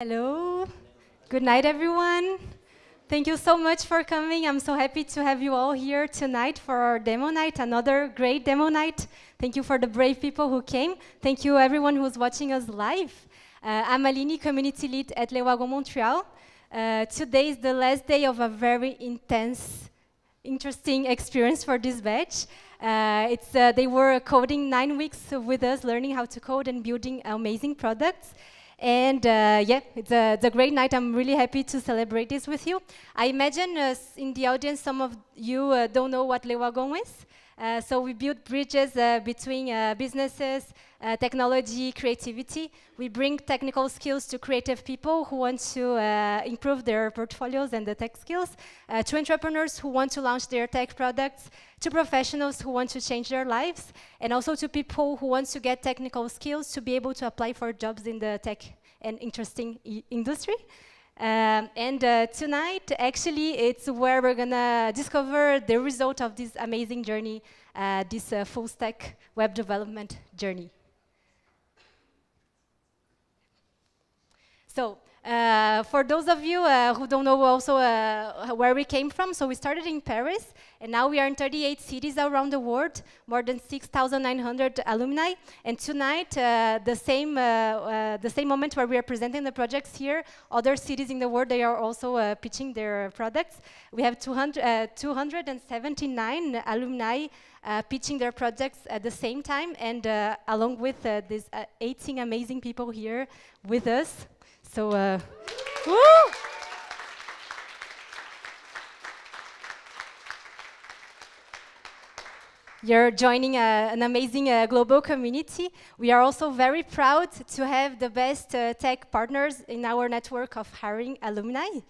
Hello. Good night, everyone. Thank you so much for coming. I'm so happy to have you all here tonight for our demo night, another great demo night. Thank you for the brave people who came. Thank you, everyone who's watching us live. Uh, I'm Aline, community lead at Le Wagon Montreal. Uh, today is the last day of a very intense, interesting experience for this batch. Uh, it's, uh, they were coding nine weeks with us, learning how to code and building amazing products. And uh, yeah, it's a, it's a, great night. I'm really happy to celebrate this with you. I imagine uh, in the audience, some of you uh, don't know what Le Wagon is. Uh, so we build bridges uh, between uh, businesses, technology, creativity. We bring technical skills to creative people who want to improve their portfolios and the tech skills, to entrepreneurs who want to launch their tech products, to professionals who want to change their lives, and also to people who want to get technical skills to be able to apply for jobs in the tech and interesting industry. Um, and uh, tonight, actually, it's where we're gonna discover the result of this amazing journey, uh, this uh, full stack web development journey. So, uh, for those of you uh, who don't know also uh, where we came from, so we started in Paris, and now we are in 38 cities around the world, more than 6,900 alumni. And tonight, uh, the same uh, the same moment where we are presenting the projects here, other cities in the world they are also pitching their products. We have 200, 279 alumni pitching their projects at the same time, and along with these 18 amazing people here with us. So, uh, woo! You're joining a, uh, an amazing uh, global community. We are also very proud to have the best uh, tech partners in our network of hiring alumni.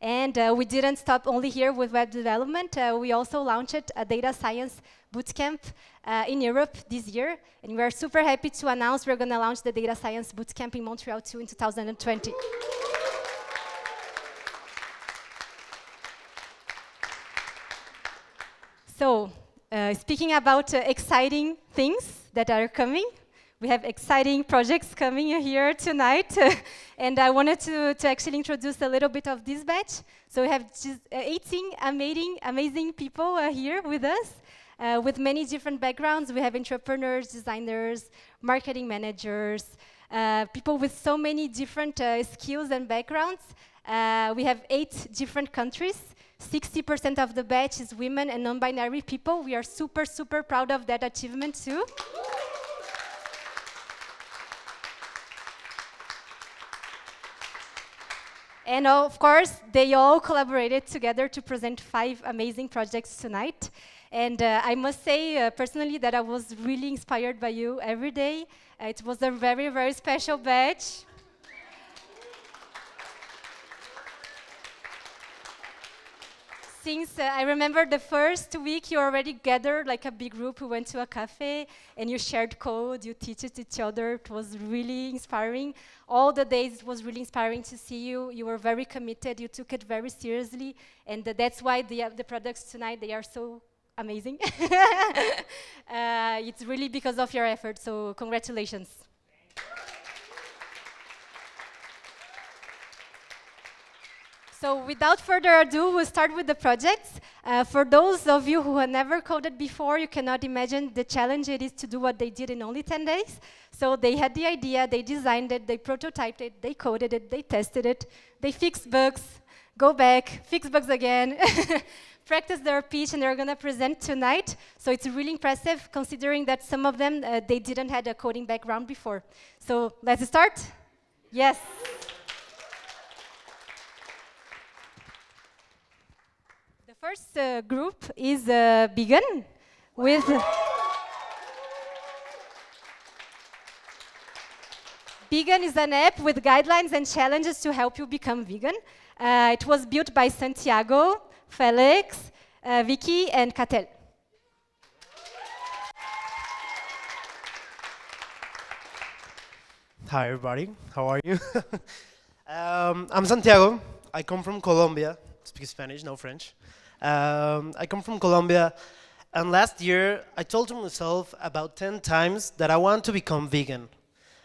And uh, we didn't stop only here with web development. Uh, we also launched a data science bootcamp uh, in Europe this year. And we are super happy to announce we're going to launch the data science bootcamp in Montreal too in 2020. so, uh, speaking about uh, exciting things that are coming, we have exciting projects coming here tonight. and I wanted to, to actually introduce a little bit of this batch. So we have just uh, 18 amazing, amazing people uh, here with us. Uh, with many different backgrounds. We have entrepreneurs, designers, marketing managers, uh, people with so many different uh, skills and backgrounds. Uh, we have eight different countries. 60% of the batch is women and non-binary people. We are super, super proud of that achievement too. And of course, they all collaborated together to present five amazing projects tonight. And uh, I must say uh, personally that I was really inspired by you every day. Uh, it was a very, very special batch. since uh, I remember the first week you already gathered like a big group, we went to a cafe and you shared code, you teach it each other. It was really inspiring. All the days it was really inspiring to see you. You were very committed, you took it very seriously, and uh, that's why the, the products tonight, they are so amazing. Uh, it's really because of your effort, so congratulations. So without further ado, we'll start with the projects. Uh, for those of you who have never coded before, you cannot imagine the challenge it is to do what they did in only 10 days. So they had the idea, they designed it, they prototyped it, they coded it, they tested it, they fixed bugs, go back, fix bugs again, practice their pitch, and they're going to present tonight. So it's really impressive considering that some of them, uh, they didn't had a coding background before. So let's start? Yes. the first uh, group is uh, vegan with Vegan is an app with guidelines and challenges to help you become vegan. Uh, it was built by Santiago, Felix, uh, Vicky, and Catel. Hi, everybody. How are you? um, I'm Santiago. I come from Colombia. Speak Spanish, no French. Um, I come from Colombia, and last year I told myself about 10 times that I want to become vegan.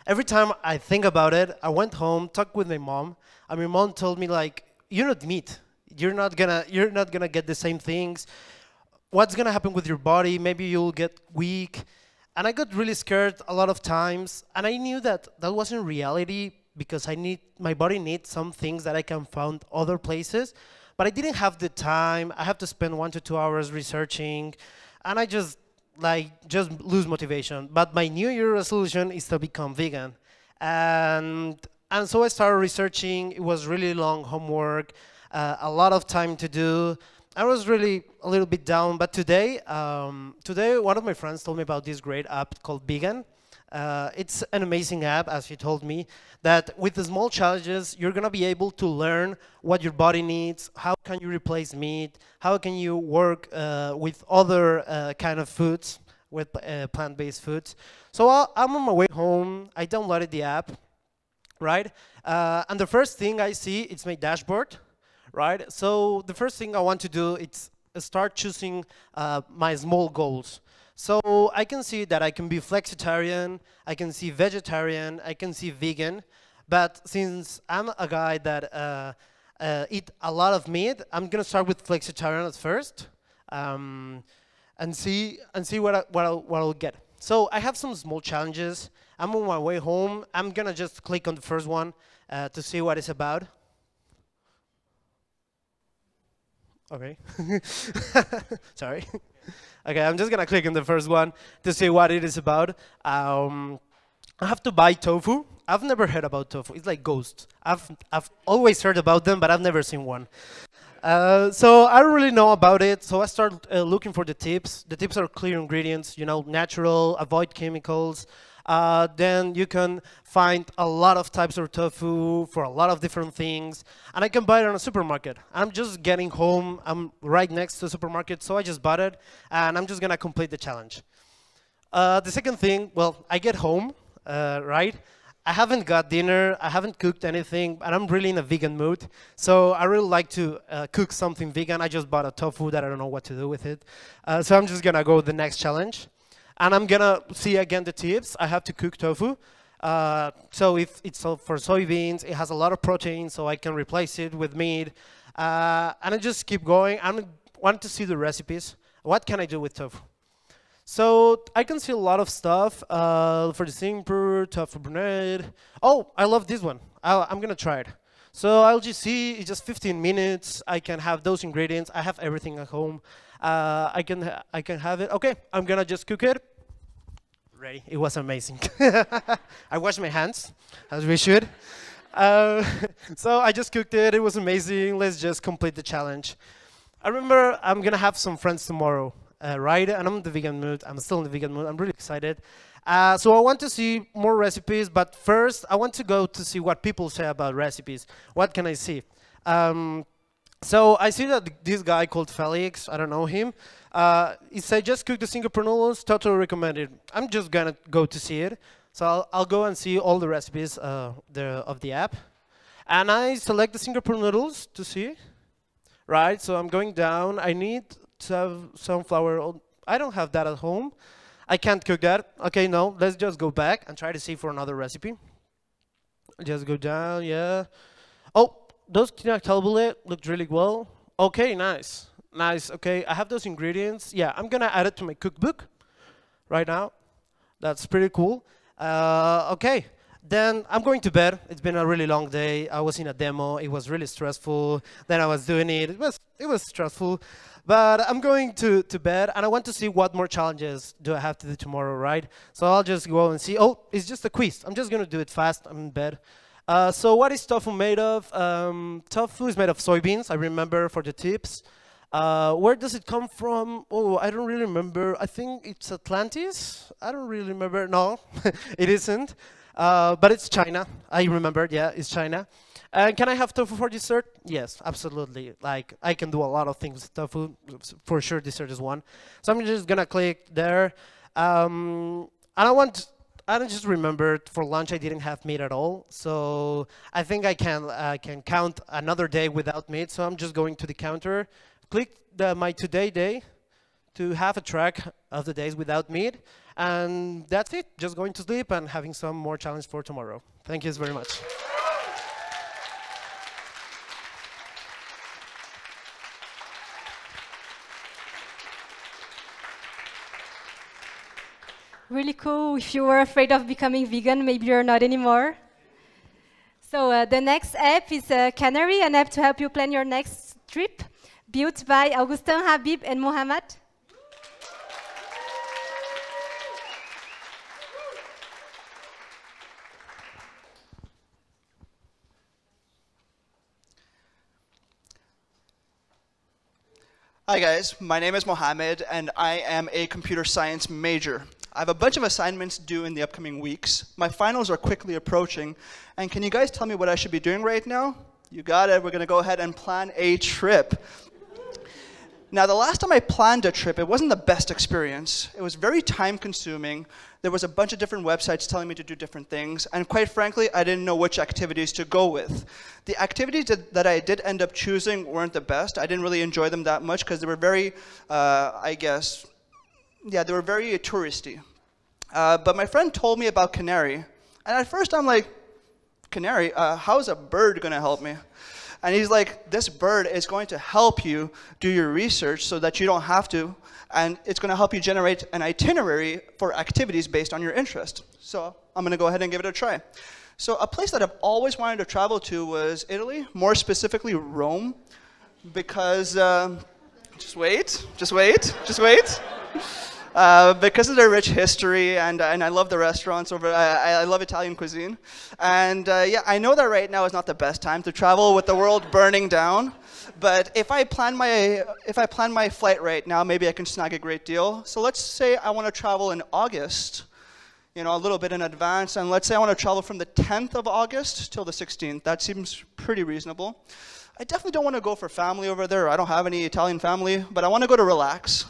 every time I think about it, I went home, talked with my mom, and my mom told me like, "You're not meat. You're not gonna, you're not gonna get the same things. What's gonna happen with your body? Maybe you'll get weak." And I got really scared a lot of times, and I knew that that wasn't reality because I need my body needs some things that I can find other places, but I didn't have the time. I have to spend one to two hours researching, and I just like just lose motivation. But my New Year resolution is to become vegan, and and so I started researching. It was really long homework, uh, a lot of time to do. I was really a little bit down, but today, um, today one of my friends told me about this great app called Vegan. Uh, it's an amazing app, as he told me, that with the small challenges, you're gonna be able to learn what your body needs, how can you replace meat, how can you work uh, with other uh, kind of foods, with uh, plant-based foods. So i am on my way home, I downloaded the app, right? Uh, and the first thing I see, it's my dashboard, right? So the first thing I want to do is start choosing uh, my small goals. So I can see that I can be flexitarian, I can see vegetarian, I can see vegan, but since I'm a guy that uh, uh, eat a lot of meat, I'm gonna start with flexitarian at first, um, and see and see what I, what I'll, what I'll get. So I have some small challenges. I'm on my way home. I'm gonna just click on the first one uh, to see what it's about. Okay. Sorry. okay, I'm just gonna click on the first one to see what it is about. Um, I have to buy tofu. I've never heard about tofu. It's like ghosts. I've I've always heard about them, but I've never seen one. Uh, so I don't really know about it. So I start uh, looking for the tips. The tips are clear ingredients, you know, natural, avoid chemicals uh, then you can find a lot of types of tofu for a lot of different things. And I can buy it on a supermarket. I'm just getting home. I'm right next to a supermarket, so I just bought it. And I'm just going to complete the challenge. Uh, the second thing, well, I get home, uh, right? I haven't got dinner, I haven't cooked anything, and I'm really in a vegan mood. So I really like to uh, cook something vegan. I just bought a tofu that I don't know what to do with it. Uh, so I'm just gonna go the next challenge. And I'm gonna see again the tips. I have to cook tofu. Uh, so if it's for soybeans, it has a lot of protein, so I can replace it with meat. Uh, and I just keep going. I want to see the recipes. What can I do with tofu? So I can see a lot of stuff uh, for the simper, tofu bread. Oh, I love this one. i am gonna try it. So I'll just see, it's just 15 minutes. I can have those ingredients. I have everything at home. Uh, I can I can have it. Okay, I'm gonna just cook it. Ready? It was amazing. I washed my hands, as we should. Uh, so I just cooked it. It was amazing. Let's just complete the challenge. I remember I'm gonna have some friends tomorrow, uh, right? And I'm in the vegan mood. I'm still in the vegan mood. I'm really excited. Uh, so I want to see more recipes, but first I want to go to see what people say about recipes. What can I see? Um, so I see that this guy called Felix, I don't know him, uh, he said just cook the Singapore noodles, totally recommended. I'm just gonna go to see it. So I'll, I'll go and see all the recipes uh, the, of the app. And I select the Singapore noodles to see, right? So I'm going down, I need to have sunflower, I don't have that at home. I can't cook that. Okay, no, let's just go back and try to see for another recipe. Just go down, yeah. Oh, those quinoa tabbouleh looked really well. Okay, nice. Nice, okay. I have those ingredients. Yeah, I'm gonna add it to my cookbook right now. That's pretty cool. Uh, okay, then I'm going to bed. It's been a really long day. I was in a demo. It was really stressful. Then I was doing it. It was, it was stressful. But I'm going to, to bed, and I want to see what more challenges do I have to do tomorrow, right? So I'll just go and see. Oh, it's just a quiz. I'm just to do it fast. I'm in bed. Uh, so what is tofu made of? Um, tofu is made of soybeans, I remember for the tips. Uh, where does it come from? Oh, I don't really remember. I think it's Atlantis. I don't really remember. No, it isn't. Uh, but it's China. I remember. Yeah, it's China. And can I have tofu for dessert? Yes, absolutely. Like I can do a lot of things with tofu. For sure, dessert is one. So I'm just gonna click there. Um, and I want I don't just remember for lunch I didn't have meat at all. So I think I can I can count another day without meat. So I'm just going to the counter, click the my today day, to have a track of the days without meat. And that's it, just going to sleep and having some more challenge for tomorrow. Thank you very much. Really cool. If you were afraid of becoming vegan, maybe you're not anymore. So uh, the next app is uh, Canary, an app to help you plan your next trip, built by Augustin, Habib, and Mohammad. Hi guys, my name is Mohammed and I am a computer science major. I have a bunch of assignments due in the upcoming weeks. My finals are quickly approaching. And can you guys tell me what I should be doing right now? You got it. We're going to go ahead and plan a trip. Now, the last time I planned a trip, it wasn't the best experience. It was very time consuming. There was a bunch of different websites telling me to do different things. And quite frankly, I didn't know which activities to go with. The activities that, I did end up choosing weren't the best. I didn't really enjoy them that much because they were very, uh, I guess, yeah, they were very touristy. Uh, but my friend told me about Canary. And at first I'm like, Canary? Uh, how's a bird going to help me? And he's like, this bird is going to help you do your research so that you don't have to. And it's going to help you generate an itinerary for activities based on your interest. So I'm going to go ahead and give it a try. So a place that I've always wanted to travel to was Italy, more specifically Rome, because, uh, just wait, just wait, just wait. Uh, because of their rich history, and, and I love the restaurants over. I, I love Italian cuisine, and uh, yeah, I know that right now is not the best time to travel with the world burning down. But if I plan my if I plan my flight right now, maybe I can snag a great deal. So let's say I want to travel in August, you know, a little bit in advance, and let's say I want to travel from the 10th of August till the 16th. That seems pretty reasonable. I definitely don't want to go for family over there. I don't have any Italian family, but I want to go to relax.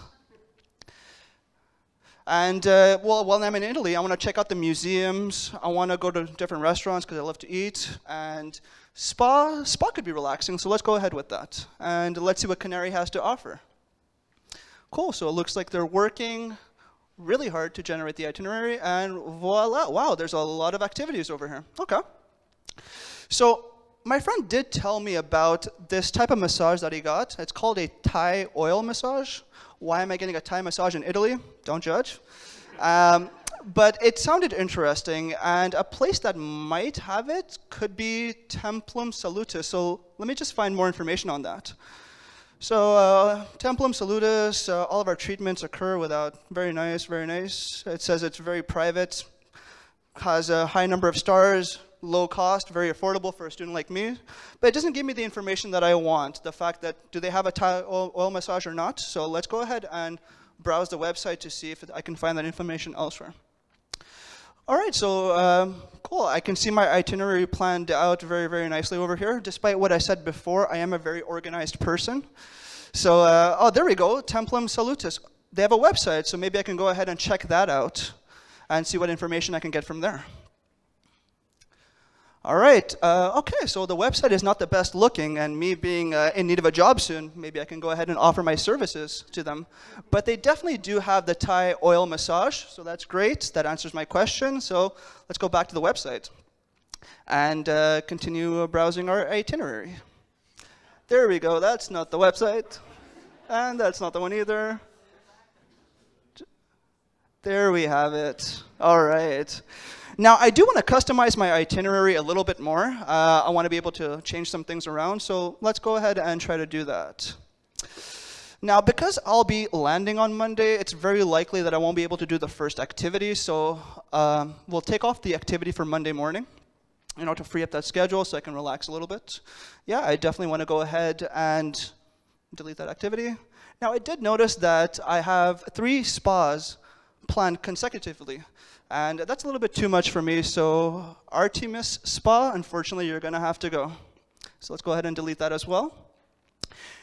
And uh, well, while I'm in Italy, I want to check out the museums. I want to go to different restaurants because I love to eat. And spa, spa could be relaxing, so let's go ahead with that. And let's see what Canary has to offer. Cool, so it looks like they're working really hard to generate the itinerary, and voila, wow, there's a lot of activities over here. Okay. So my friend did tell me about this type of massage that he got. It's called a Thai oil massage. Why am I getting a Thai massage in Italy? Don't judge. Um, but it sounded interesting, and a place that might have it could be Templum Salutis. So let me just find more information on that. So uh, Templum Salutis, uh, all of our treatments occur without, very nice, very nice. It says it's very private, has a high number of stars, low cost, very affordable for a student like me. But it doesn't give me the information that I want, the fact that do they have a Thai oil, massage or not. So let's go ahead and browse the website to see if I can find that information elsewhere. All right, so um, cool. I can see my itinerary planned out very, very nicely over here. Despite what I said before, I am a very organized person. So, uh, oh, there we go, Templum Salutis. They have a website, so maybe I can go ahead and check that out and see what information I can get from there. All right, uh, okay, so the website is not the best looking, and me being uh, in need of a job soon, maybe I can go ahead and offer my services to them. But they definitely do have the Thai oil massage, so that's great. That answers my question. So let's go back to the website and uh, continue browsing our itinerary. There we go, that's not the website, and that's not the one either. There we have it. All right. Now, I do want to customize my itinerary a little bit more. Uh, I want to be able to change some things around, so let's go ahead and try to do that. Now, because I'll be landing on Monday, it's very likely that I won't be able to do the first activity, so um, we'll take off the activity for Monday morning you know, to free up that schedule so I can relax a little bit. Yeah, I definitely want to go ahead and delete that activity. Now, I did notice that I have three spas planned consecutively. And that's a little bit too much for me, so Artemis Spa, unfortunately, you're going to have to go. So let's go ahead and delete that as well.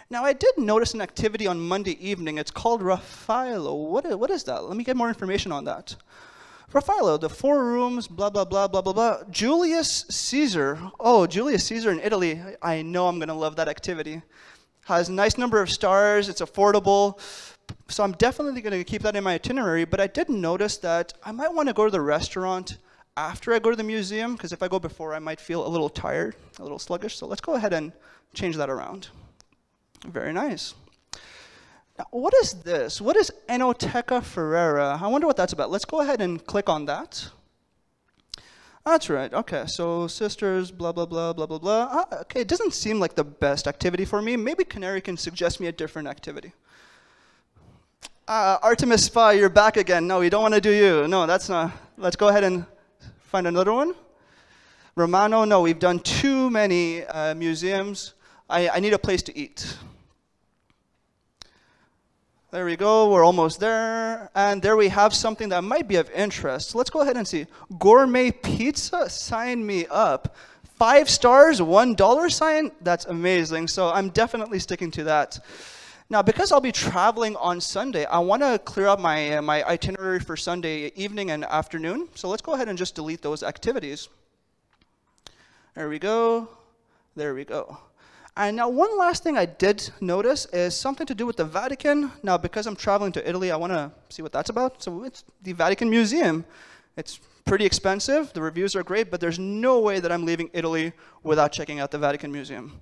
Now, I did notice an activity on Monday evening. It's called Raffaello. What is, what is that? Let me get more information on that. Raffaello, the four rooms, blah, blah, blah, blah, blah, blah. Julius Caesar. Oh, Julius Caesar in Italy. I know I'm going to love that activity. Has a nice number of stars. It's affordable So I'm definitely going to keep that in my itinerary, but I did notice that I might want to go to the restaurant after I go to the museum, because if I go before, I might feel a little tired, a little sluggish. So let's go ahead and change that around. Very nice. Now, what is this? What is Enoteca Ferrara? I wonder what that's about. Let's go ahead and click on that. That's right. Okay, so sisters, blah, blah, blah, blah, blah, blah. Ah, okay, it doesn't seem like the best activity for me. Maybe Canary can suggest me a different activity. Uh, Artemis Spa, you're back again. No, we don't want to do you. No, that's not. Let's go ahead and find another one. Romano, no, we've done too many uh, museums. I, I need a place to eat. There we go, we're almost there. And there we have something that might be of interest. Let's go ahead and see. Gourmet pizza, sign me up. Five stars, one dollar sign? That's amazing. So I'm definitely sticking to that. Now, because I'll be traveling on Sunday, I want to clear up my, uh, my itinerary for Sunday evening and afternoon. So let's go ahead and just delete those activities. There we go. There we go. And now one last thing I did notice is something to do with the Vatican. Now, because I'm traveling to Italy, I want to see what that's about. So it's the Vatican Museum. It's pretty expensive. The reviews are great, but there's no way that I'm leaving Italy without checking out the Vatican Museum.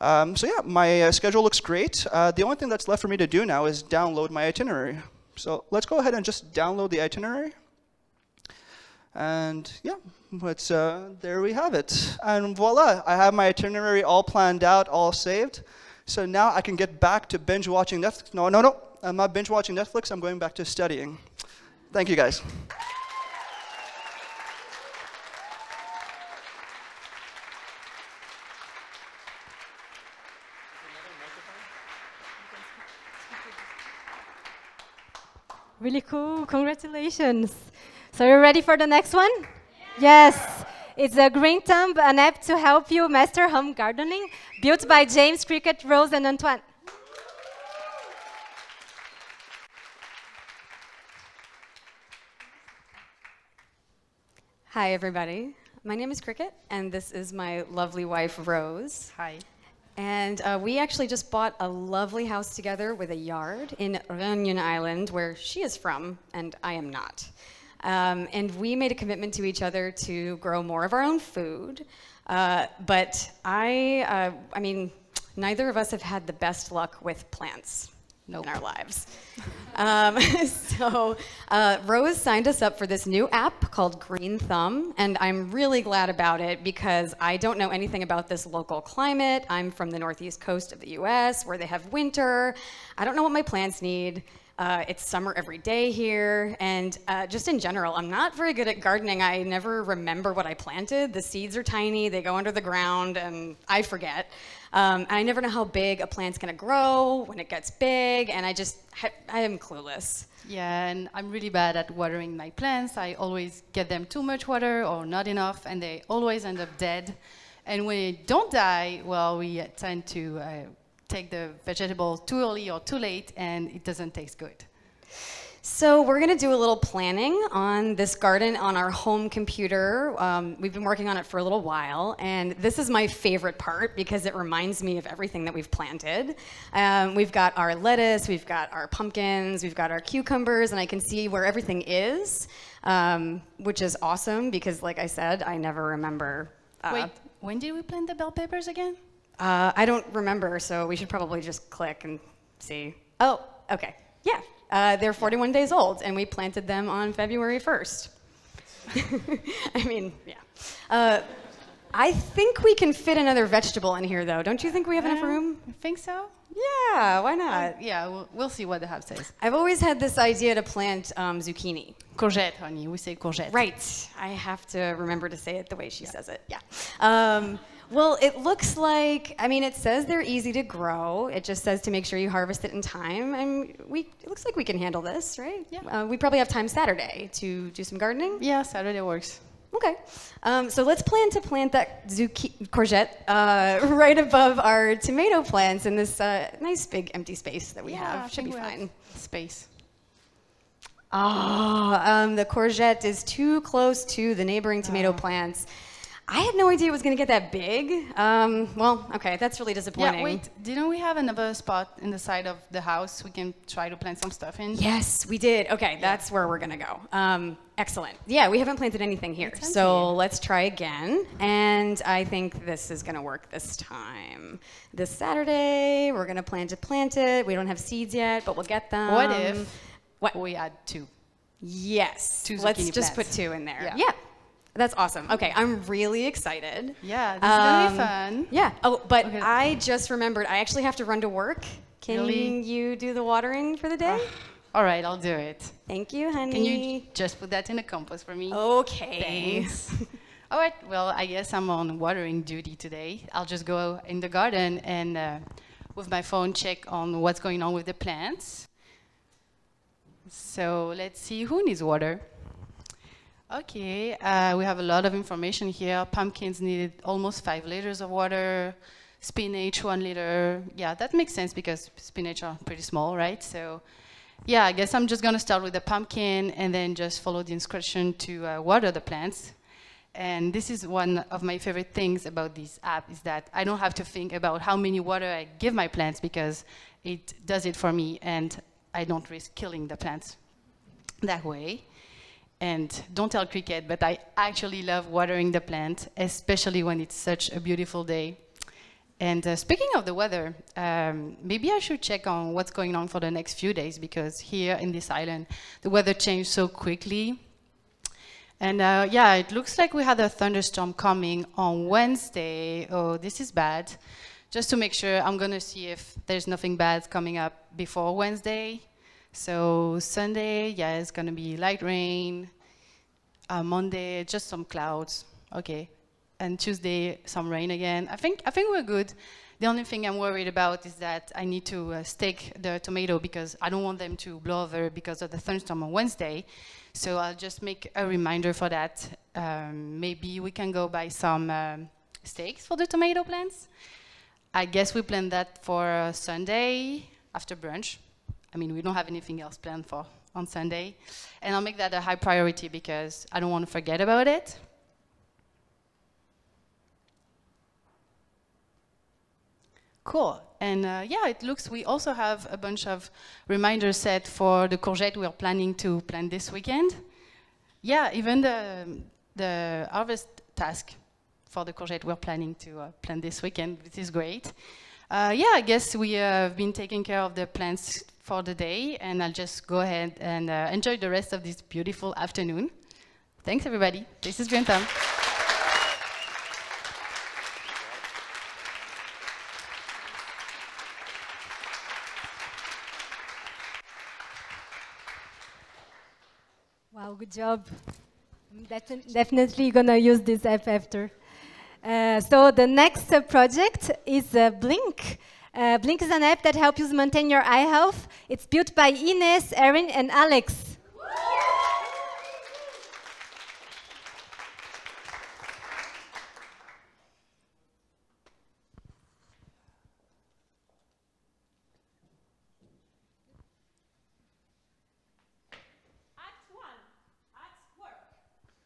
Um, so yeah, my uh, schedule looks great. Uh, the only thing that's left for me to do now is download my itinerary. So let's go ahead and just download the itinerary. And yeah, but uh, there we have it. And voila, I have my itinerary all planned out, all saved. So now I can get back to binge watching Netflix. No, no, no. I'm not binge watching Netflix. I'm going back to studying. Thank you guys. Really cool. Congratulations. So you're ready for the next one? Yes. It's a Green Thumb, an app to help you master home gardening, built by James, Cricket, Rose, and Antoine. Hi, everybody. My name is Cricket, and this is my lovely wife, Rose. Hi. And uh, we actually just bought a lovely house together with a yard in Reunion Island, where she is from, and I am not. Um, and we made a commitment to each other to grow more of our own food. Uh, but I, uh, I mean, neither of us have had the best luck with plants nope. in our lives. um, so uh, Rose signed us up for this new app called Green Thumb, and I'm really glad about it because I don't know anything about this local climate. I'm from the northeast coast of the U.S., where they have winter. I don't know what my plants need. Uh, it's summer every day here, and uh, just in general, I'm not very good at gardening. I never remember what I planted. The seeds are tiny, they go under the ground, and I forget. Um, I never know how big a plant's gonna grow when it gets big, and I just, I am clueless. Yeah, and I'm really bad at watering my plants. I always get them too much water or not enough, and they always end up dead. And when they don't die, well, we tend to uh, take the vegetable too early or too late and it doesn't taste good. So we're going to do a little planning on this garden on our home computer. Um, we've been working on it for a little while, and this is my favorite part because it reminds me of everything that we've planted. Um, we've got our lettuce, we've got our pumpkins, we've got our cucumbers, and I can see where everything is, um, which is awesome because, like I said, I never remember. Uh, Wait, when did we plant the bell peppers again? Uh, I don't remember, so we should probably just click and see. Oh, okay. Yeah, uh, they're 41 days old, and we planted them on February 1st. I mean, yeah. Uh, I think we can fit another vegetable in here, though. Don't you think we have enough room? I think so. Yeah, why not? yeah, we'll, we'll, see what the hub says. I've always had this idea to plant um, zucchini. Courgette, honey. We say courgette. Right. I have to remember to say it the way she yeah. says it. Yeah. Um, well, it looks like, I mean, it says they're easy to grow. It just says to make sure you harvest it in time. And we, it looks like we can handle this, right? Yeah. Uh, we probably have time Saturday to do some gardening. Yeah, Saturday works. Okay. Um, so let's plan to plant that zucchini, courgette uh, right above our tomato plants in this uh, nice big empty space that we yeah, have. Should be fine. Space. Ah, oh, um, the courgette is too close to the neighboring tomato oh. plants. I had no idea it was going to get that big. Um, well, okay, that's really disappointing. Yeah, wait, didn't we have another spot in the side of the house we can try to plant some stuff in? Yes, we did. Okay, that's where we're going to go. Um, excellent. Yeah, we haven't planted anything here. So let's try again. And I think this is going to work this time. This Saturday, we're going to plan to plant it. We don't have seeds yet, but we'll get them. What if What? we add two? Yes. Two Let's just plants. put two in there. Yeah. yeah. That's awesome. Okay, I'm really excited. Yeah, this is gonna Um, be fun. Yeah. Oh, but Okay. I just remembered I actually have to run to work. Can Really? you do the watering for the day? All right, I'll do it. Thank you, honey. Can you just put that in the compost for me? Okay. Thanks. All right, well, I guess I'm on watering duty today. I'll just go in the garden and uh, with my phone check on what's going on with the plants. So let's see who needs water. Okay, uh, we have a lot of information here. Pumpkins needed almost five liters of water. Spinach, one liter. Yeah, that makes sense because spinach are pretty small, right? So, yeah, I guess I'm just gonna start with the pumpkin and then just follow the instruction to uh, water the plants. And this is one of my favorite things about this app is that I don't have to think about how many water I give my plants because it does it for me and I don't risk killing the plants that way. And don't tell Cricket, but I actually love watering the plant, especially when it's such a beautiful day. And uh, speaking of the weather, um, maybe I should check on what's going on for the next few days because here in this island, the weather changed so quickly. And uh, yeah, it looks like we had a thunderstorm coming on Wednesday. Oh, this is bad. Just to make sure, I'm going to see if there's nothing bad coming up before Wednesday. So Sunday, yeah, it's going to be light rain. Uh, Monday, just some clouds. Okay. And Tuesday, some rain again. I think, I think we're good. The only thing I'm worried about is that I need to uh, stake the tomato because I don't want them to blow over because of the thunderstorm on Wednesday. So I'll just make a reminder for that. Um, maybe we can go buy some um, stakes for the tomato plants. I guess we plan that for uh, Sunday after brunch. I mean, we don't have anything else planned for on Sunday. And I'll make that a high priority because I don't want to forget about it. Cool. And uh, yeah, it looks, we also have a bunch of reminders set for the courgette we're planning to plant this weekend. Yeah, even the, the harvest task for the courgette we're planning to uh, plant this weekend, which is great. Uh, yeah, I guess we have been taking care of the plants for the day, and I'll just go ahead and uh, enjoy the rest of this beautiful afternoon. Thanks, everybody. This is Green Thumb. Wow, good job. I'm defi- definitely gonna use this app after. Uh, so the next uh, project is uh, Blink. Uh, Blink is an app that helps you maintain your eye health. It's built by Ines, Erin, and Alex.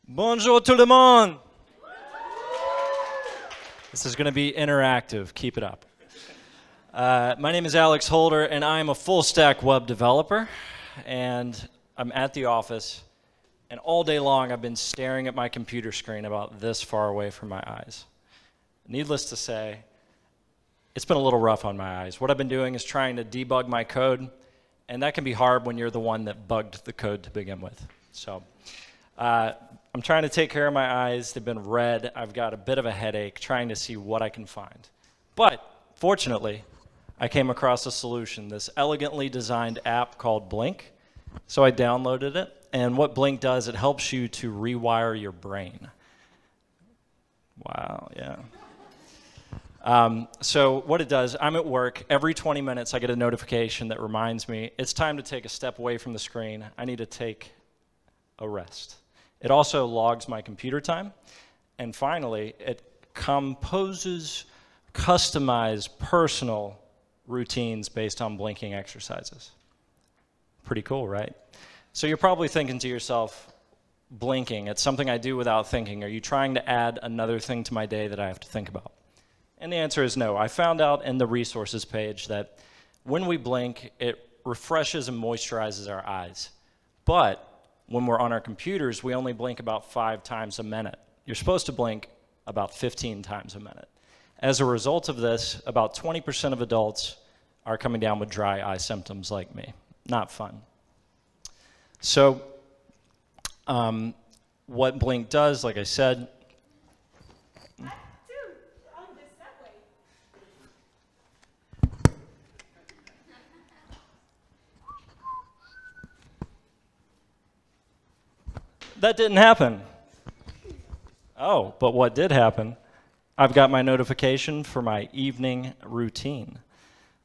Bonjour tout le monde. This is going to be interactive. Keep it up. Uh, my name is Alex Holder, and I am a full stack web developer. And I'm at the office, and all day long I've been staring at my computer screen about this far away from my eyes. Needless to say, it's been a little rough on my eyes. What I've been doing is trying to debug my code, and that can be hard when you're the one that bugged the code to begin with. So, uh, I'm trying to take care of my eyes. They've been red. I've got a bit of a headache trying to see what I can find. But fortunately, I came across a solution this elegantly designed app called Blink. So I downloaded it. And what Blink does, it helps you to rewire your brain. Wow, yeah. Um, so what it does, I'm at work. Every 20 minutes, I get a notification that reminds me it's time to take a step away from the screen. I need to take a rest. It also logs my computer time. And finally, it composes customized personal routines based on blinking exercises. Pretty cool, right? So you're probably thinking to yourself, blinking. It's something I do without thinking. Are you trying to add another thing to my day that I have to think about? And the answer is no. I found out in the resources page that when we blink, it refreshes and moisturizes our eyes. But when we're on our computers, we only blink about five times a minute. You're supposed to blink about 15 times a minute. As a result of this, about 20% of adults are coming down with dry eye symptoms like me. Not fun. So, um, what Blink does, like I said, that didn't happen. Oh, but what did happen? I've got my notification for my evening routine.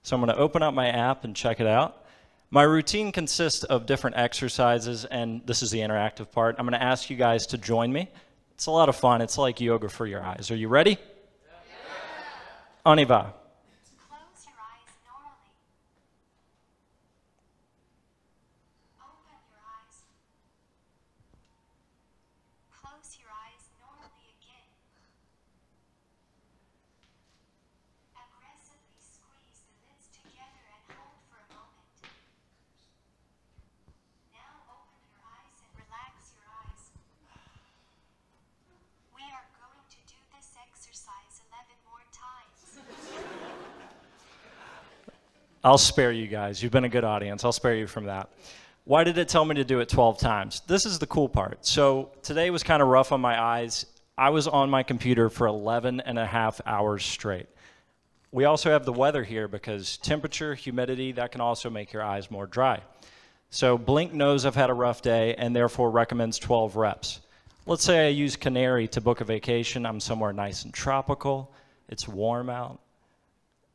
So I'm going to open up my app and check it out. My routine consists of different exercises, and this is the interactive part. I'm going to ask you guys to join me. It's a lot of fun. It's like yoga for your eyes. Are you ready? Yeah. On y va. I'll spare you guys. You've been a good audience. I'll spare you from that. Why did it tell me to do it 12 times? This is the cool part. So today was kind of rough on my eyes. I was on my computer for 11 and a half hours straight. We also have the weather here because temperature, humidity, that can also make your eyes more dry. So Blink knows I've had a rough day and therefore recommends 12 reps. Let's say I use Canary to book a vacation. I'm somewhere nice and tropical. It's warm out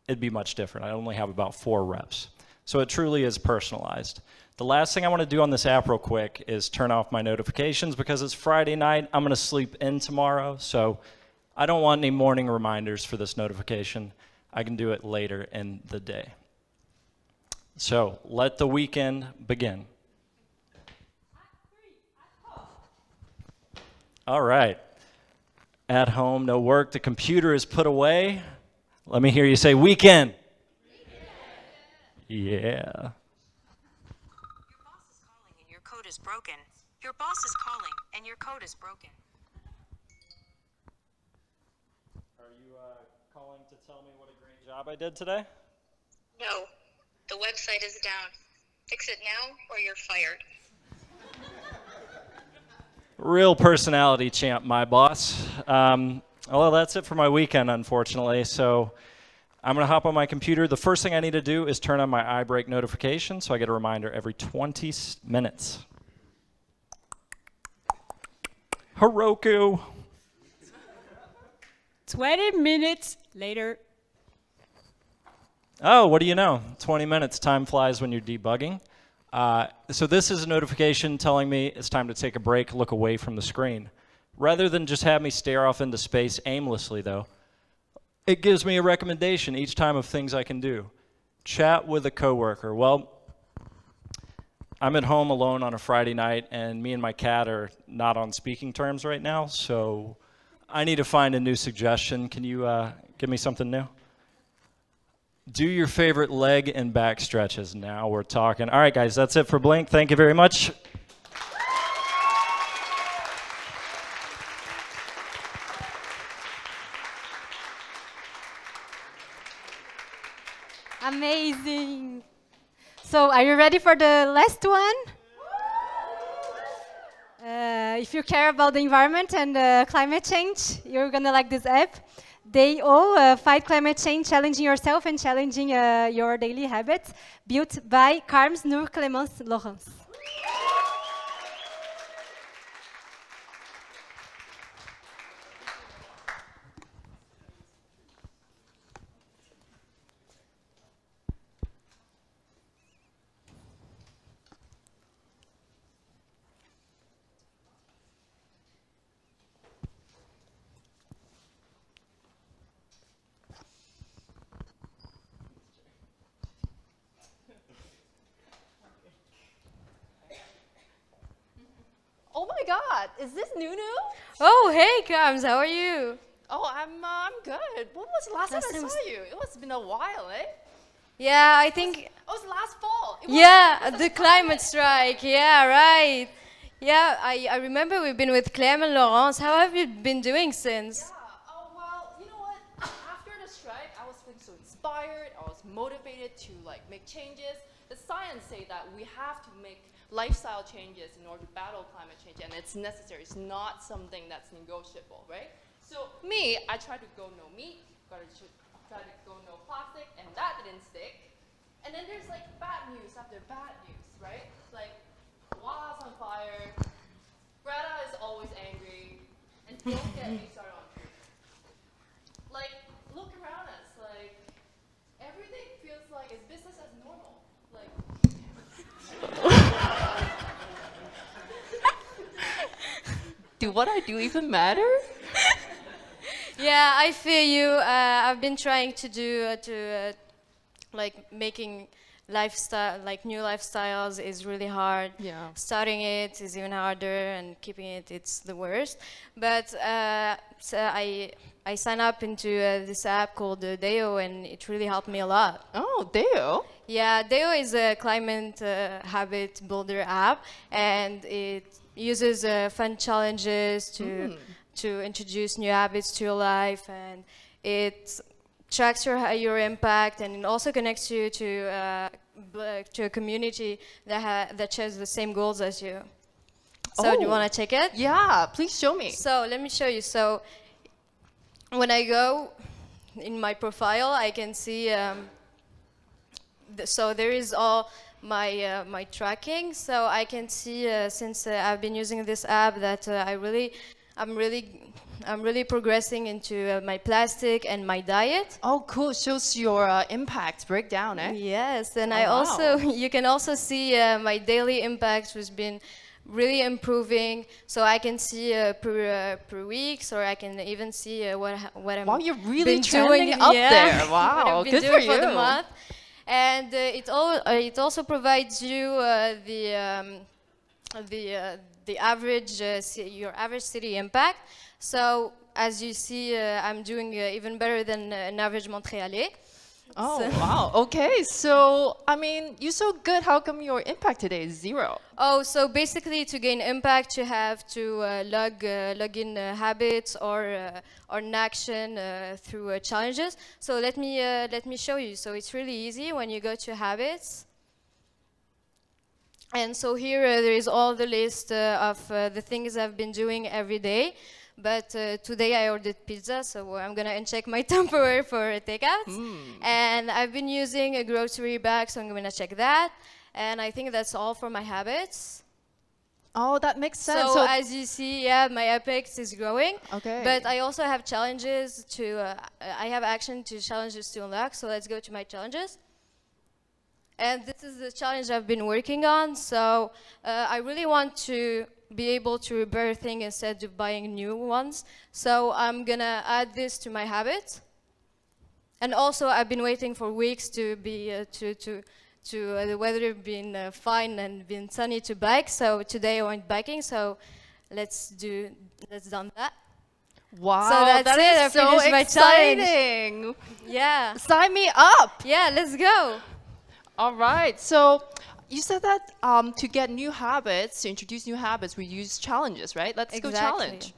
it'd be much different. I only have about four reps. So it truly is personalized. The last thing I want to do on this app real quick is turn off my notifications because it's Friday night. I'm going to sleep in tomorrow, so I don't want any morning reminders for this notification. I can do it later in the day. So let the weekend begin. All right. At home, no work. The computer is put away. Let me hear you say weekend. weekend. Yeah. Your boss is calling and your code is broken. Your boss is calling and your code is broken. Are you uh, calling to tell me what a great job I did today? No. The website is down. Fix it now or you're fired. Real personality champ, my boss. Um, well, that's it for my weekend, unfortunately. So I'm going to hop on my computer. The first thing I need to do is turn on my iBreak notification so I get a reminder every 20 minutes. Heroku. 20 minutes later. Oh, what do you know? 20 minutes. Time flies when you're debugging. Uh, so this is a notification telling me it's time to take a break, look away from the screen. Rather than just have me stare off into space aimlessly, though, it gives me a recommendation each time of things I can do. Chat with a coworker. Well, I'm at home alone on a Friday night, and me and my cat are not on speaking terms right now, so I need to find a new suggestion. Can you uh, give me something new? Do your favorite leg and back stretches. Now we're talking. All right, guys, that's it for Blink. Thank you very much. Amazing. So, are you ready for the last one? Uh, if you care about the environment and uh, climate change, you're gonna like this app. They all uh, fight climate change, challenging yourself and challenging uh, your daily habits, built by Carms Nur Clemence Laurence. Kams, how are you? Oh, I'm uh, I'm good. When was the last, Last time I saw you? It was been a while, eh? Yeah, I think. Oh, it was last fall. It was- Yeah, the climate strike. Yeah, right. Yeah, I, I remember we've been with Clem and Laurence. How have you been doing since? Yeah. Oh well, you know what? After the strike, I was feeling so inspired. I was motivated to like make changes. Science say that we have to make lifestyle changes in order to battle climate change, and it's necessary. It's not something that's negotiable, right? So me, I tried to go no meat, gotta ch- try to go no plastic, and that didn't stick. And then there's like bad news after bad news, right? Like Waha's on fire, Greta is always angry, and don't get me started on food. Like, look around us, like, everything feels like it's business as normal. Like, do what I do even matter? Yeah, I feel you. Uh, I've been trying to do uh, to uh, like making lifestyle like new lifestyles is really hard. Yeah. Starting it is even harder, and keeping it it's the worst. But uh, so I I signed up into uh, this app called uh, Deo, and it really helped me a lot. Oh, Deo. Yeah, Deo is a climate uh, habit builder app, and it uses uh, fun challenges to Mm. to introduce new habits to your life, and it tracks your your impact, and it also connects you to uh, to a community that ha- that shares the same goals as you. So do you Oh. want to check it? Yeah, please show me. So let me show you. So when I go in my profile, I can see. Um, th- so there is all my uh, my tracking. So I can see uh, since uh, I've been using this app that uh, I really, I'm really, I'm really progressing into uh, my plastic and my diet. Oh, cool. Shows your uh, impact breakdown, eh? Yes, and Oh, I also wow. you can also see uh, my daily impact has been really improving. So I can see uh, per uh, per weeks, or I can even see uh, what what I'm. Wow, you're really trending doing, up yeah, there. Wow, good for for the you. And uh, it all uh, it also provides you uh, the um, the the average your average city impact. So as you see, I'm doing even better than an average Montrealais. Oh, So- wow. Okay, so, I mean, you're so good. How come your impact today is zero? Oh, so basically, to gain impact, you have to uh, log uh, log in uh, habits or uh, or an action uh, through uh, challenges. So let me uh, let me show you. So it's really easy when you go to habits. And so here uh, there is all the list uh, of uh, the things I've been doing every day. But uh, today I ordered pizza, so I'm gonna uncheck my Tupperware for a takeout. And I've been using a grocery bag, so I'm gonna check that. And I think that's all for my habits. Oh, that makes sense. So, as you see, yeah, my apex is growing. Okay. But I also have challenges to. Uh, I have action to challenges to unlock. So let's go to my challenges. And this is the challenge I've been working on. So uh, I really want to be able to repair things instead of buying new ones. So I'm gonna add this to my habit. And also, I've been waiting for weeks to be uh, to to to uh, the weather being uh, fine and been sunny to bike. So today I went biking. So let's do let's done that. wow, so that's that it. I so finished my challenge. exciting. Yeah. Sign me up. Yeah, let's go. All right. So you said that um, to get new habits, to introduce new habits, we use challenges, right? Let's go Exactly. challenge.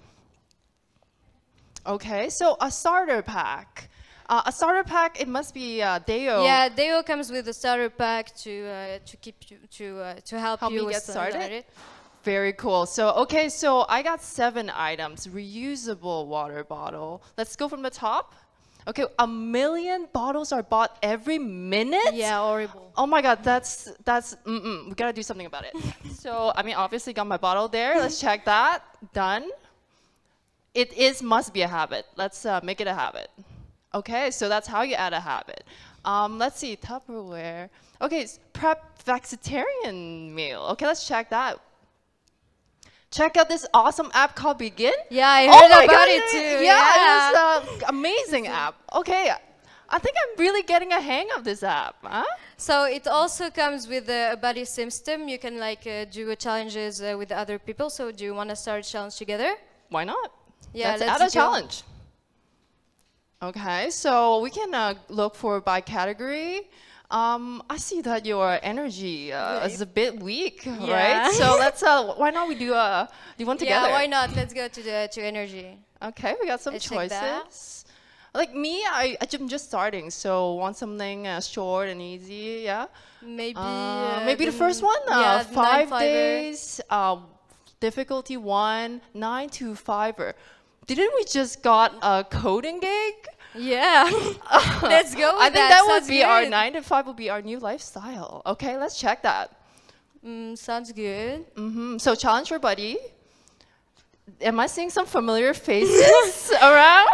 Okay. So a starter pack. Uh, a starter pack. It must be uh, Deo. Yeah, Deo comes with a starter pack to uh, to keep you to uh, to help, Help you get started? started. Very cool. So okay. So I got seven items. Reusable water bottle. Let's go from the top. Okay, a million bottles are bought every minute. Yeah, horrible. Oh my god, that's that's mm-mm, we gotta do something about it. so I mean, obviously got my bottle there. Let's check that. Done. It is must be a habit. Let's uh, make it a habit. Okay, so that's how you add a habit. Um, let's see Tupperware. Okay, prep vegetarian meal. Okay, let's check that. Check out this awesome app called Begin. Yeah, I Oh heard my about God, it too. Yeah, Yeah. it's an amazing app. Okay, I think I'm really getting a hang of this app. Huh? So it also comes with a buddy system. You can like uh, do challenges uh, with other people. So do you want to start a challenge together? Why not? Yeah, let's, let's add a challenge. Okay, so we can uh, look for by category. Um, I see that your energy uh, is a bit weak, Yeah. right? So let's. Uh, why not we do a do one together? Yeah, why not? Let's go to the to energy. Okay, we got some Let's choices. Like me, I, I'm just starting, so want something uh, short and easy, yeah. Maybe. Uh, uh, maybe the first one, uh, yeah, the five days, uh, difficulty one, nine to fiver. Didn't we just got a coding gig? Yeah. Let's go I think that, that, would be our good. nine to five would be our new lifestyle. Okay, let's check that. Mm, sounds good. hmm So challenge your buddy. Am I seeing some familiar faces around?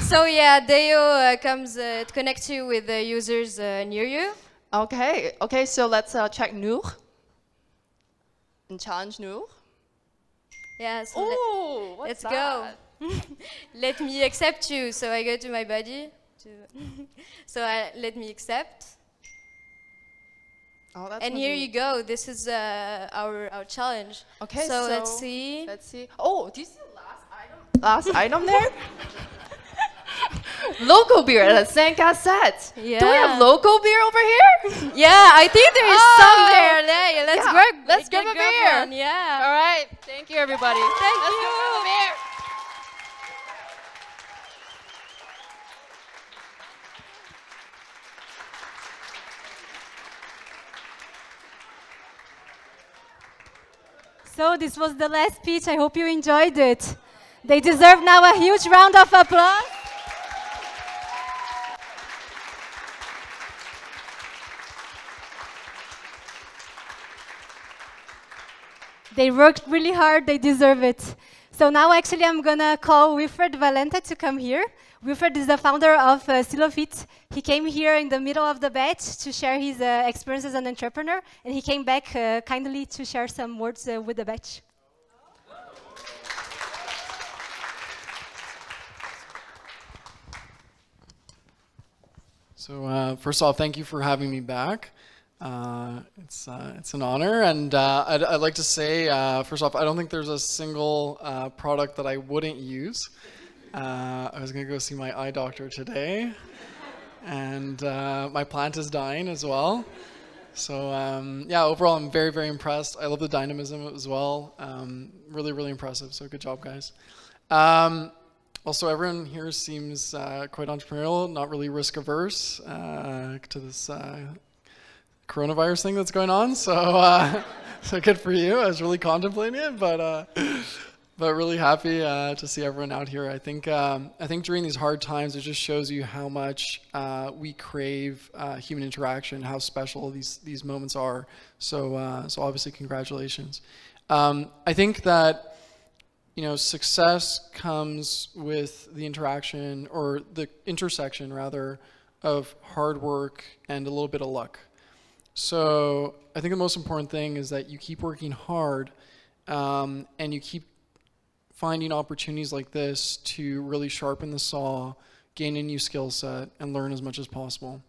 So yeah, Deo uh, comes uh, it connects you with the users uh, near you. Okay, okay, so let's uh, check Noor. And challenge Noor. Yeah. So let- Ooh, what's let's that? go. let me accept you. So I go to my buddy. To so I, let me accept. Oh, that's and here you go. This is uh, our our challenge. Okay, So, let's see. Let's see. Oh, do you see the last item? Last item there? local beer at a Saint Cassette. Do we have local beer over here? Yeah, I think there is some Oh, there. Yeah, let's yeah, grab. let's grab a beer. one, Yeah. All right. Thank you, everybody. Thank Let's you. go grab a beer. So this was the last speech. I hope you enjoyed it. They deserve now a huge round of applause. They worked really hard, they deserve it. So now actually I'm gonna call Wilfred Valenta to come here. Wilfred is the founder of uh, Silofit. He came here in the middle of the batch to share his uh, experience as an entrepreneur, and he came back uh, kindly to share some words uh, with the batch. So uh, first all, thank you for having me back. Uh, it's uh, it's an honor, and uh, I'd, I'd like to say uh, first off, I don't think there's a single uh, product that I wouldn't use. I was gonna go see my eye doctor today, and my plant is dying as well. So um, yeah, overall, I'm very very impressed. I love the dynamism as well. Um, really really impressive. So good job, guys. Um, also, everyone here seems quite entrepreneurial, not really risk averse to this coronavirus thing that's going on. So, uh, so good for you. I was really contemplating it, but uh, but really happy uh, to see everyone out here. I think um, I think during these hard times, it just shows you how much uh, we crave uh, human interaction, how special these these moments are. So uh, so obviously, congratulations. Um, I think that you know, success comes with the interaction or the intersection rather of hard work and a little bit of luck. So I think the most important thing is that you keep working hard um, and you keep finding opportunities like this to really sharpen the saw, gain a new skill set, and learn as much as possible.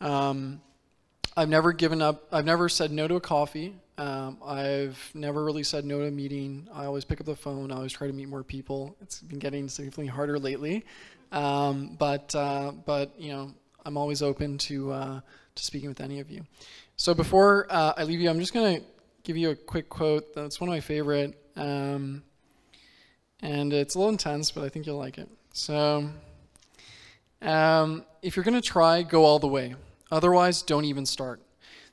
Um, I've never given up. I've never said no to a coffee. Um, I've never really said no to a meeting. I always pick up the phone. I always try to meet more people. It's been getting significantly harder lately, um, but uh, but you know I'm always open to uh, to speaking with any of you. So before uh, I leave you, I'm just gonna give you a quick quote. That's one of my favorite, um, and it's a little intense, but I think you'll like it. So. Um, if you're going to try, go all the way. Otherwise, don't even start.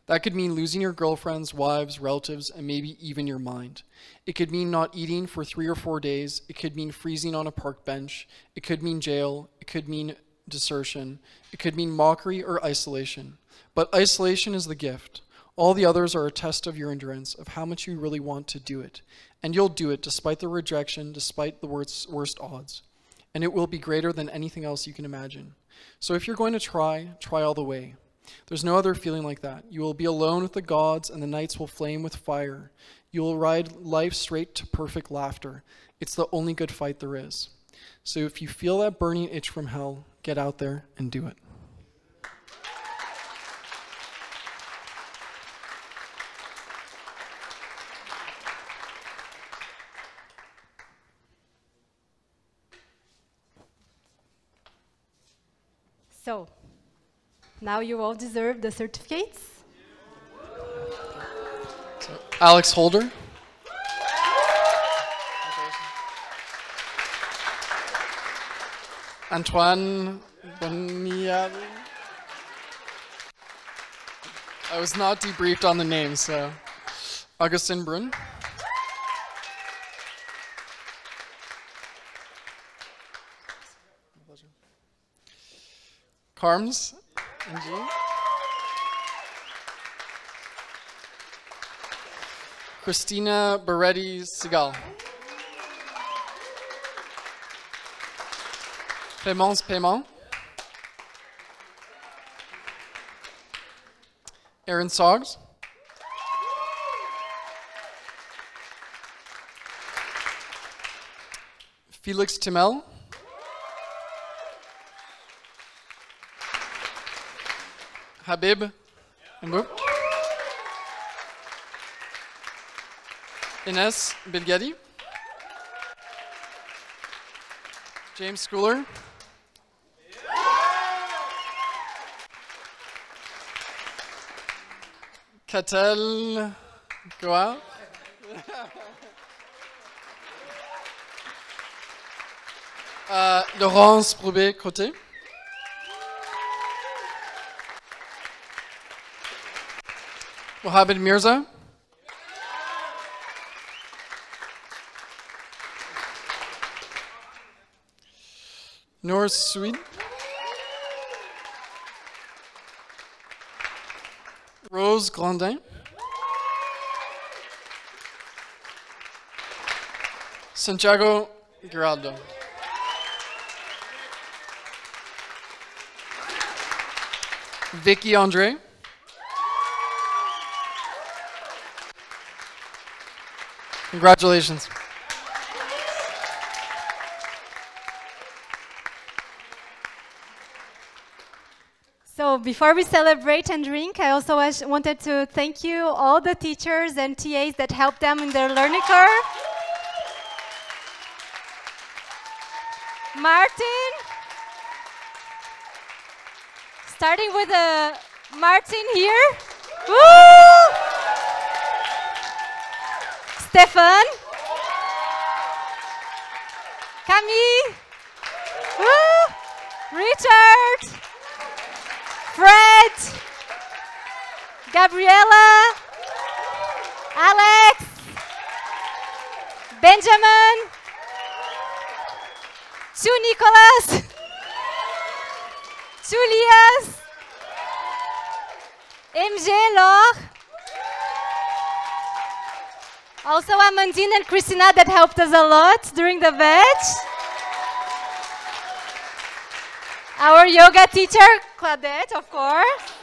That could mean losing your girlfriends, wives, relatives, and maybe even your mind. It could mean not eating for three or four days. It could mean freezing on a park bench. It could mean jail. It could mean desertion. It could mean mockery or isolation. But isolation is the gift. All the others are a test of your endurance, of how much you really want to do it. And you'll do it despite the rejection, despite the worst, worst odds and it will be greater than anything else you can imagine. So if you're going to try, try all the way. There's no other feeling like that. You will be alone with the gods, and the nights will flame with fire. You will ride life straight to perfect laughter. It's the only good fight there is. So if you feel that burning itch from hell, get out there and do it. So, now you all deserve the certificates. Alex Holder. Antoine Bonilla. I was not debriefed on the names, so. Augustin Brun. Carms. NG. Christina Beretti Sigal. Clémence Paiement. Aaron Soggs. Felix Timel. Habib Mbou. Ines Bilgadi. James Schooler. Catel Goa. Uh, Laurence Proubet-Côté. Mohamed Mirza. Noor Sweet. Rose Grandin. Santiago Giraldo. Vicky Andre. Congratulations. So before we celebrate and drink, I also wanted to thank you, all the teachers and TAs that helped them in their learning curve. Martin. Starting with uh, Martin here. Woo! Stefan. Camille. Woo! Richard. Fred, Gabriella, Alex, Benjamin, two Nicholas, Lias, MJ, Laure, also Amandine and Christina that helped us a lot during the batch. Our yoga teacher, Claudette, of course.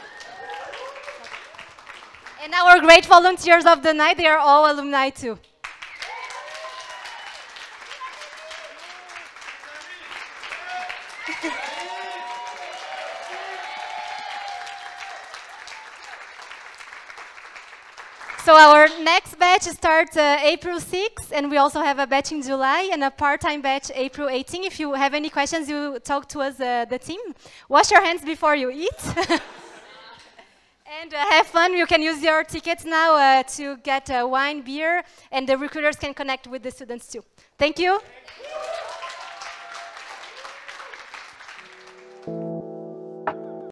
And our great volunteers of the night, they are all alumni too. So our next batch starts uh, April 6th, and we also have a batch in July and a part-time batch April 18. If you have any questions, you talk to us, uh, the team. Wash your hands before you eat. and uh, have fun. You can use your tickets now uh, to get uh, wine, beer, and the recruiters can connect with the students too. Thank you.